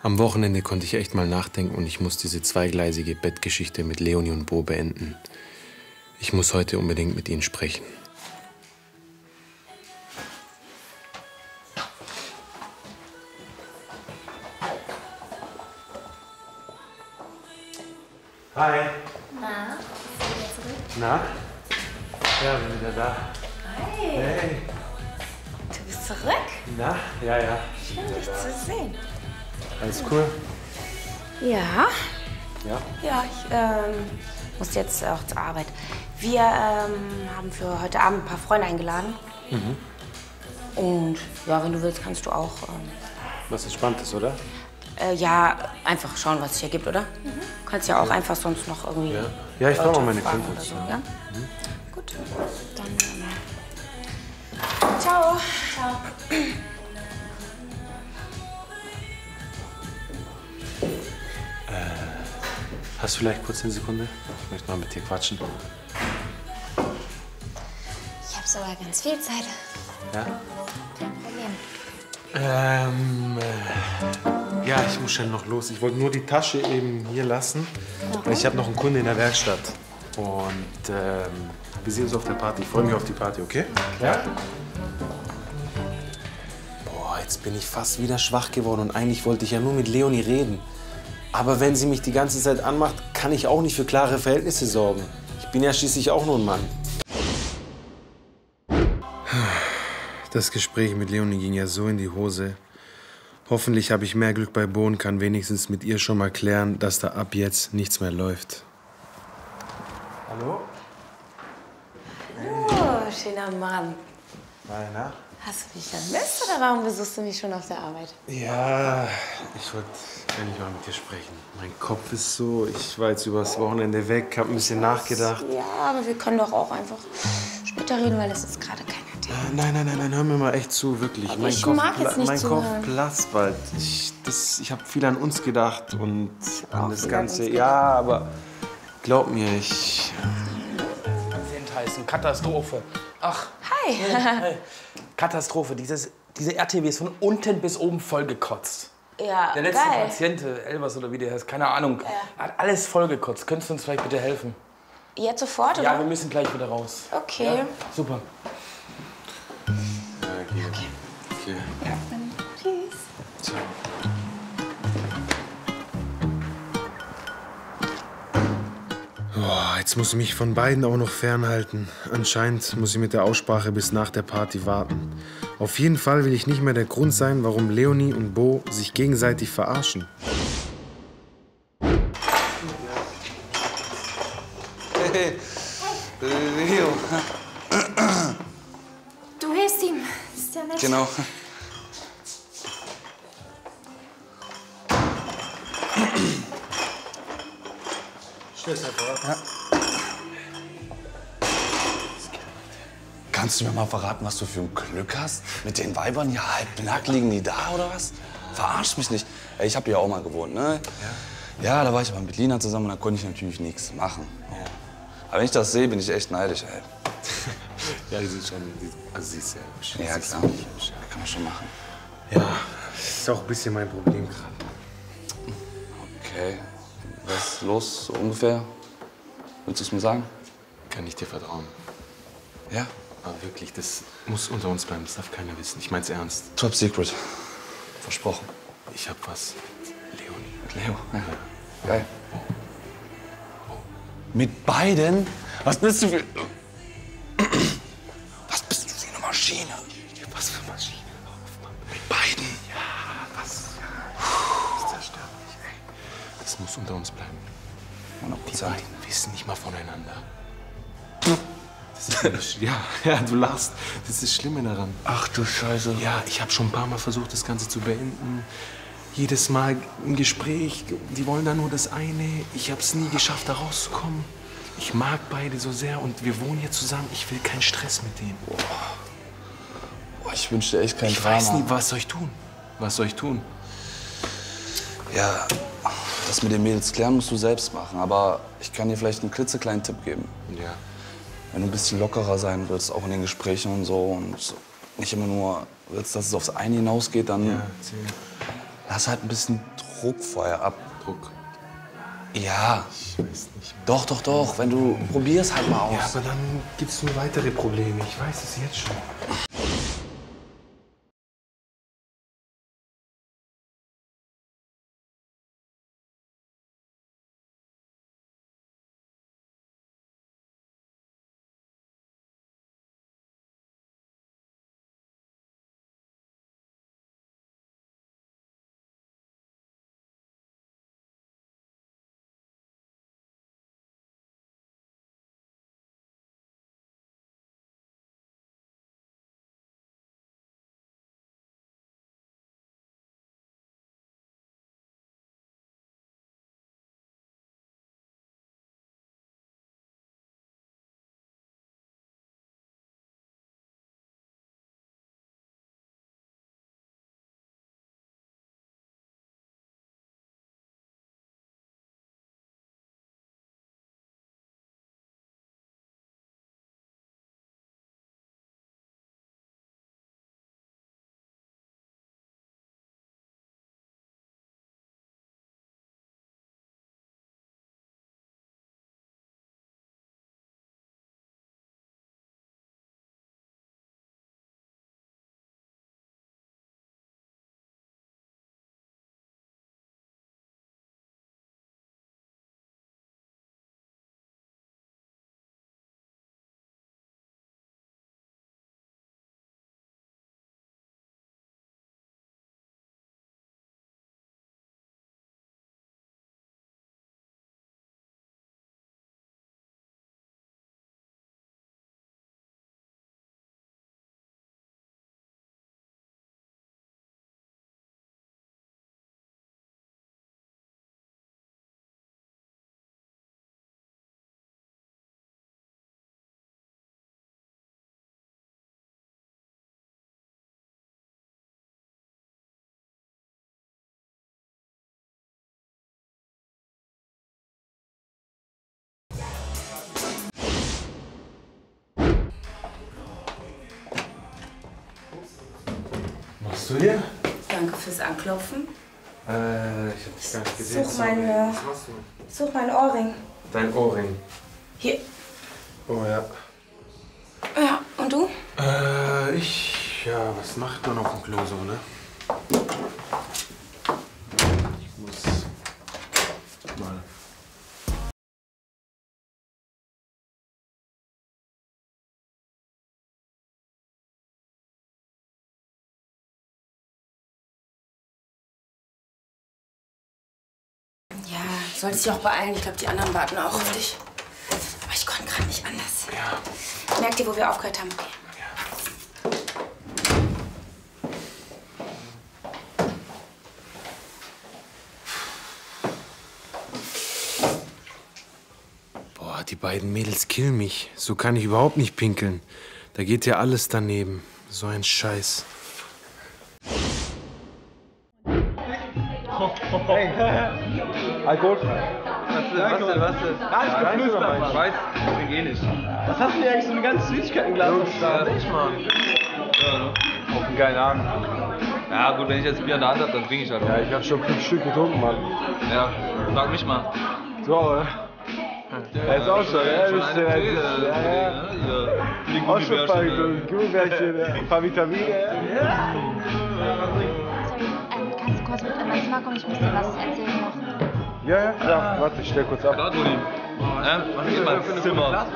Am Wochenende konnte ich echt mal nachdenken und ich muss diese zweigleisige Bettgeschichte mit Leonie und Bo beenden. Ich muss heute unbedingt mit ihnen sprechen. Hi. Na, bist du wieder zurück? Na? Ja, bin wieder da. Hi. Hey. Du bist zurück? Na? Ja, ja. Schön, dich zu sehen. Alles cool? Ja. Ja. Ja, ich ähm, muss jetzt auch zur Arbeit. Wir ähm, haben für heute Abend ein paar Freunde eingeladen. Mhm. Und ja, wenn du willst, kannst du auch ähm, Was Entspanntes, oder? äh, ja einfach schauen, was sich ergibt, oder? Du kannst ja auch einfach sonst noch irgendwie. Ja. Ja, ich frage mal meine Kumpels. oder So, ja? Gut. Dann. Ähm, ciao. Ciao. Hast du vielleicht kurz eine Sekunde? Ich möchte mal mit dir quatschen. Ich habe sogar ganz viel Zeit. Ja? Kein Problem. Ähm, äh, ja, ich muss schnell noch los. Ich wollte nur die Tasche eben hier lassen, weil ich habe noch einen Kunde in der Werkstatt. Und ähm, wir sehen uns auf der Party. Ich freue mich auf die Party, okay? Ja. Boah, jetzt bin ich fast wieder schwach geworden und eigentlich wollte ich ja nur mit Leonie reden. Aber wenn sie mich die ganze Zeit anmacht, kann ich auch nicht für klare Verhältnisse sorgen. Ich bin ja schließlich auch nur ein Mann. Das Gespräch mit Leonie ging ja so in die Hose. Hoffentlich habe ich mehr Glück bei Bo und kann wenigstens mit ihr schon mal klären, dass da ab jetzt nichts mehr läuft. Hallo? Oh, schöner Mann. Meiner? Hast du mich vermisst oder warum besuchst du mich schon auf der Arbeit? Ja, ich wollte endlich mal mit dir sprechen. Mein Kopf ist so, ich war jetzt übers Wochenende weg, habe ein bisschen nachgedacht. Ja, aber wir können doch auch einfach später reden, weil es ist gerade kein Thema. Äh, Nein, nein, nein, nein, hör mir mal echt zu, wirklich. Aber ich mag jetzt nicht Mein Kopf platzt bald. Ich, das- ich habe viel an uns gedacht und an das Ganze. Ja, aber glaub mir, ich. heißen. Katastrophe. Ach, Hi. Katastrophe. Dieses, diese RTW ist von unten bis oben vollgekotzt. ja, Der letzte geil. Patient, Elvers oder wie der heißt, keine Ahnung, hat alles vollgekotzt. Könntest du uns vielleicht bitte helfen? Jetzt sofort, Ja, oder? wir müssen gleich wieder raus. Okay. Super. Jetzt muss ich mich von beiden auch noch fernhalten. Anscheinend muss ich mit der Aussprache bis nach der Party warten. Auf jeden Fall will ich nicht mehr der Grund sein, warum Leonie und Bo sich gegenseitig verarschen. Hey, Leo. Du hilfst ihm. Ist ja nett. Genau. Kannst du mir mal verraten, was du für ein Glück hast? Mit den Weibern hier halb nackt liegen die da oder was? Verarsch mich nicht. Ey, ich habe hier auch mal gewohnt, ne? Ja. Ja, da war ich aber mit Lina zusammen und da konnte ich natürlich nichts machen. Aber wenn ich das sehe, bin ich echt neidisch, ey. Ja, die sind schon. Also, sie ist sehr hübsch. Ja, ist klar. hübsch. Kann man schon machen. Ja, ist auch ein bisschen mein Problem gerade. Okay. Was ist los, so ungefähr? Willst du es mir sagen? Kann ich dir vertrauen? Ja. Aber wirklich, das muss unter uns bleiben. Das darf keiner wissen. Ich mein's ernst. Top Secret. Versprochen. Ich hab was. Leonie. Mit Leo. Ja. Geil. Mit beiden? Was bist du für. Was bist du für eine Maschine? Was für Maschine? Mit beiden? Ja, was? Das zerstört mich, ey. Das muss unter uns bleiben. 100 Die Prozent. beiden wissen nicht mal voneinander. Ja, ja, du lachst. Das ist Schlimme daran. Ach du Scheiße. Ja, ich habe schon ein paar Mal versucht, das Ganze zu beenden. Jedes Mal im Gespräch, die wollen da nur das eine. Ich habe es nie geschafft, da rauszukommen. Ich mag beide so sehr und wir wohnen hier zusammen. Ich will keinen Stress mit denen. Boah, ich wünsche dir echt kein Ich Drama. weiß nie, was soll ich tun? Was soll ich tun? Ja, das mit den Mädels klären musst du selbst machen. Aber ich kann dir vielleicht einen klitzekleinen Tipp geben. Ja. Wenn du ein bisschen lockerer sein willst, auch in den Gesprächen und so, und nicht immer nur willst, dass es aufs eine hinausgeht, dann Ja, lass halt ein bisschen Druck vorher ab. Druck. Ja, Ich weiß nicht. doch, doch, doch. Wenn du probier's halt mal Ja, aus. aber dann gibt's nur weitere Probleme. Ich weiß es jetzt schon. Machst du hier? Danke fürs Anklopfen. Äh, ich hab dich gar nicht gesehen. Such meine- Was machst du? Ich suche meinen Ohrring. Dein Ohrring. Hier. Oh ja. Ja, und du? Äh, ich. Ja, was macht man auf dem Klo so, ne? Solltest dich auch beeilen. Ich glaube, die anderen warten auch auf dich. Aber ich konnte gerade nicht anders. Ja. Merk dir, wo wir aufgehört haben. Boah, die beiden Mädels killen mich. So kann ich überhaupt nicht pinkeln. Da geht ja alles daneben. So ein Scheiß. Alkoholfrei. Was denn, was denn, was denn? Alles geflüstert, Mann. Ich weiß, ich eh nicht. Was hast du denn eigentlich so eine ganze Süßigkeitenglas am Start? Ich, Mann. Ja, ne? Auf einen geilen Abend. Ja, gut, wenn ich jetzt Bier in der Hand habe, dann trinke ich halt auch. Ja, ich hab schon fünf Stück getrunken, Mann. Ja, frag mich mal. So, oder? Ja, ist auch schon, ja, schon ist, eine ist, ja, ja. ne? Auch schon ein paar Gummibärchen, ja. ein paar Vitamine. Ja. Ähm, kurz mit mein Zimmer kommen? Ich muss dir was erzählen noch. ja, ja, klar. Warte, ich stell kurz ab. Klar, Toni. Ja, geh mal ins Zimmer.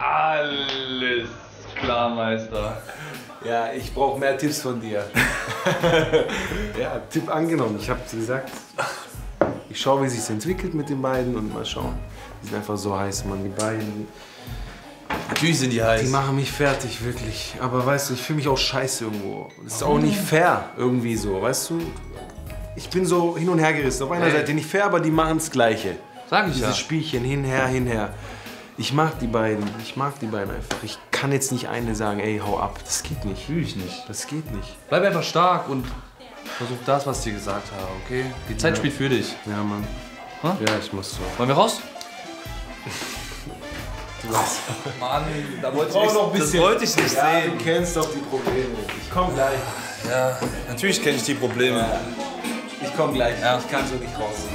Alles klar, Meister. Ja, ich brauche mehr Tipps von dir. ja, Tipp angenommen. Ich hab dir gesagt. Ich schaue, wie sich entwickelt mit den beiden und mal schauen. Die sind einfach so heiß, Mann. Die beiden, Natürlich sind die heiß. die machen mich fertig, wirklich. Aber weißt du, ich fühle mich auch scheiße irgendwo. Das ist auch nicht fair, irgendwie so, weißt du? Ich bin so hin und her gerissen. Auf einer Ey. Seite nicht fair, aber die machen das Gleiche. Sag ich Dieses ja. Spielchen hinher, hinher. Ich mag die beiden. Ich mag die beiden einfach. Ich kann jetzt nicht eine sagen, ey, hau ab. Das geht nicht. Natürlich nicht. Das geht nicht. Bleib einfach stark und versuch das, was ich dir gesagt habe, okay? Die Zeit spielt für dich. Ja, Mann. Hä? Ja, ich muss so. Wollen wir raus? Mann, da wollte ich, nicht, das wollte ich nicht sehen. kennst doch die Probleme. Ich komm gleich. Ja, natürlich kenne ich die Probleme. Ich komm gleich. Ja. Ich kann so nicht raus.